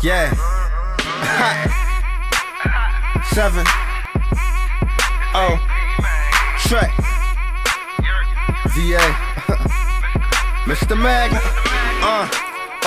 Yeah. Seven. Oh. Trek. VA. Mr. Mag. Uh.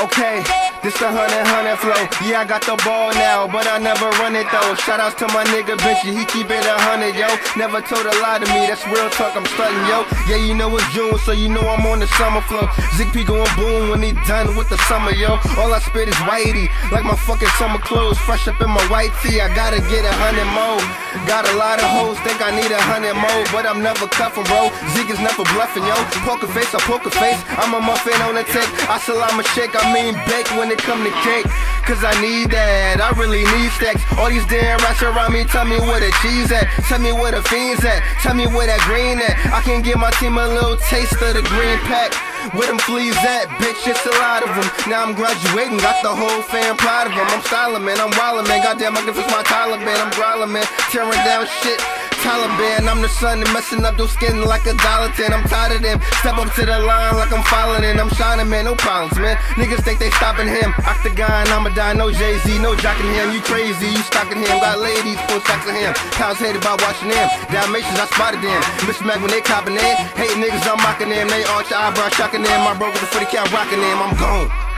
Okay. This a hundred hundred flow. Yeah, I got the ball now, but I never run it though. Shout outs to my nigga Benchy, he keep it a hundred, yo. Never told a lie to me, that's real talk, I'm stunting, yo. Yeah, you know it's June, so you know I'm on the summer flow. Zeek P going boom when he done with the summer, yo. All I spit is whitey, like my fucking summer clothes. Fresh up in my white tee, I gotta get a hundred more. Got a lot of hoes, think I need a hundred more, but I'm never cuffing, bro. Zig is never bluffing, yo. Poker face, I poker face. I'm a muffin on the tick. I salam a shake, I mean bake when come to cake. Cause I need that, I really need stacks. All these damn rats around me, tell me where the cheese at. Tell me where the fiends at. Tell me where that green at. I can give my team a little taste of the green pack. Where them fleas at, bitch, it's a lot of them. Now I'm graduating, got the whole fam proud of them. I'm styling, man, I'm wildin', man. Goddamn, I can fix my Taliban. I'm growling, man, tearing down shit. Taliban, I'm the son and messing up your skin like a dollar ten. I'm tired of them. Step up to the line like I'm following. I'm shining, man, no problems, man. Niggas think they stopping him. Octagon, I'ma die, no Jay Z, no jocking him. You crazy, you stalking him. Got ladies, full stacks of him. Cows hated by watching them. Dalmatians, I spotted them. Mr. Mac when they copping in. Hate niggas, I'm mocking them. They arch eyebrows, shocking them. My bro with the footy count rocking them. I'm gone.